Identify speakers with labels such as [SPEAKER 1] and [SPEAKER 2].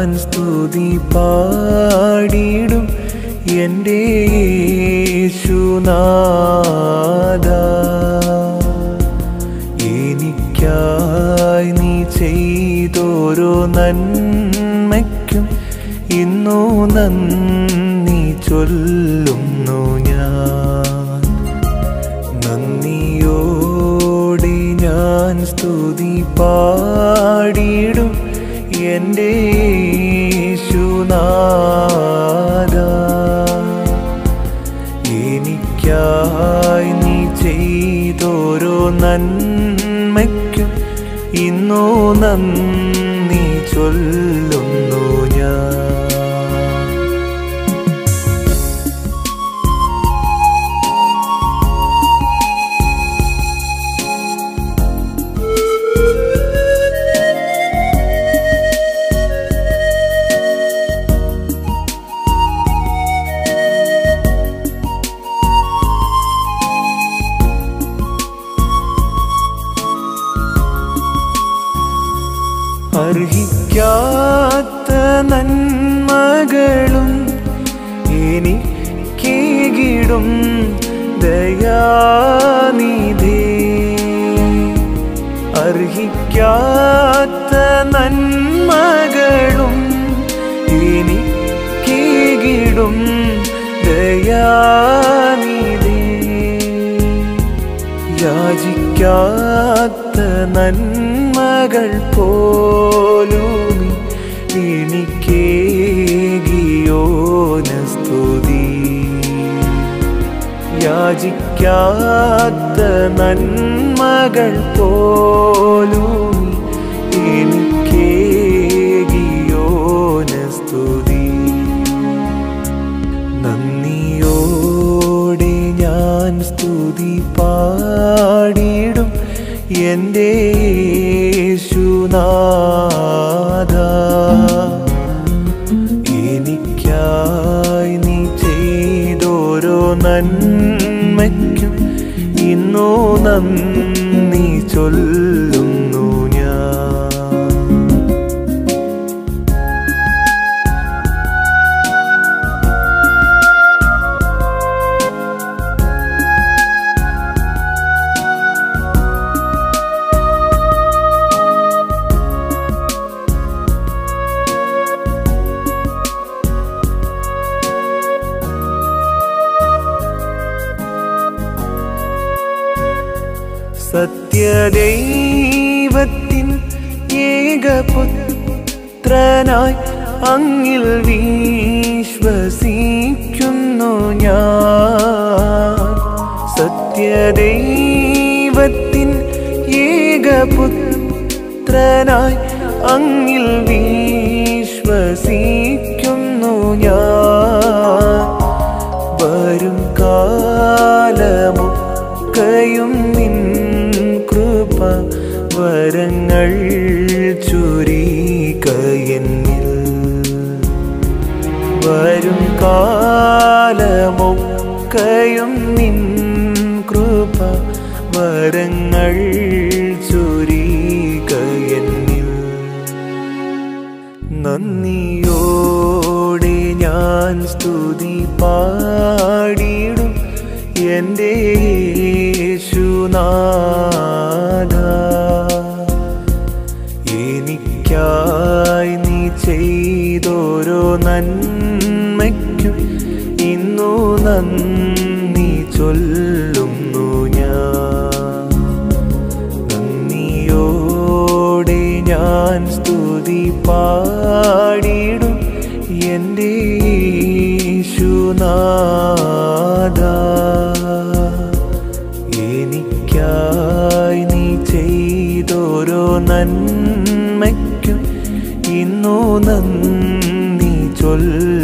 [SPEAKER 1] ഞാൻ സ്തുതി പാടിയിടും എന്റെ യേശുനാദ എനിക്കായി നീ ചെയ്തോരോ നന്മയ്ക്കും ഇന്നു നന്ദി ചൊല്ലുന്നു ഞാൻ. നന്ദിയോടെ ഞാൻ സ്തുതി പാ എനിക്കായി നീ ചെയ്തോരോ നന്മയ്ക്കും ഇന്നോ നന്ദി ചൊല്ലുന്നു ഞാൻ. അർഹിക്കാത്ത നന്മകളും എനിക്കേകിടും ദയാനിധി. അർഹിക്കാത്ത നന്മകളും എനിക്കേകിടും ദയാനിധി. യാചിക്കാത്ത നന്മകൾ പോലും എനിക്കേകിയോന സ്തുതി. യാചിക്കാത്ത നന്മകൾ പോലും എനിക്കേകിയോന സ്തുതി. നന്ദിയോടെ ഞാൻ സ്തുതി പാടിയിടും എന്റെ നന്ദി ചൊല്ലുന്നു സത്യദൈവത്തിൻ ഏകപുത്രനായി അങ്ങിൽ വിശ്വസിക്കുന്നു ഞാൻ. സത്യദൈവത്തിൻ ഏകപുത്രനായി അങ്ങിൽ വിശ്വസിക്കുന്നു ഞാൻ. വരും കാലമൊക്കെയും നിൻ കൃപ വരങ്ങൾ ചുരികയെന്നിൽ വരും കാലമൊക്കെയും നിൻ കൃപ വരങ്ങൾ ചുരികയെന്നിൽ നന്ദിയോടെ ഞാൻ സ്തുതി പാടിയിടും എന്റെ യേശുനാഥ നന്ദി ചൊല്ലുന്നു ഞാൻ. നന്ദിയോടെ ഞാൻ സ്തുതി പാടിടും എന്റെ യേശുനാഥ. എനിക്കായി നീ ചെയ്തോരോ നന്മയ്ക്കും ഇന്നു നന്ദി ചൊല്ല